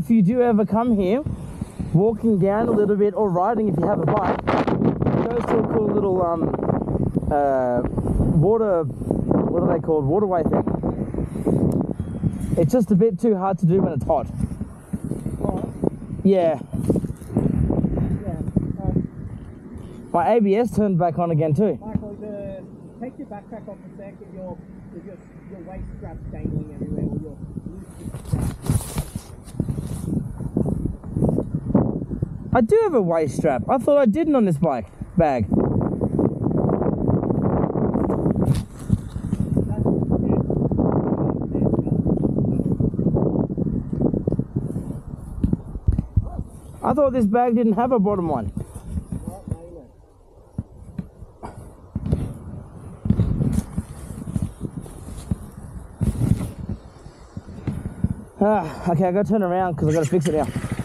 If you do ever come here, walking down a little bit or riding if you have a bike, it goes to a cool little um uh water what are they called? Waterway thing. It's just a bit too hard to do when it's hot. Yeah. yeah. My ABS turned back on again too. Michael, the, take your backpack off a sec and your, with your, your waist straps dangling everywhere or your loose. I do have a waist strap. I thought I didn't on this bike bag. I thought this bag didn't have a bottom one. Ah, okay, I gotta turn around because I gotta fix it now.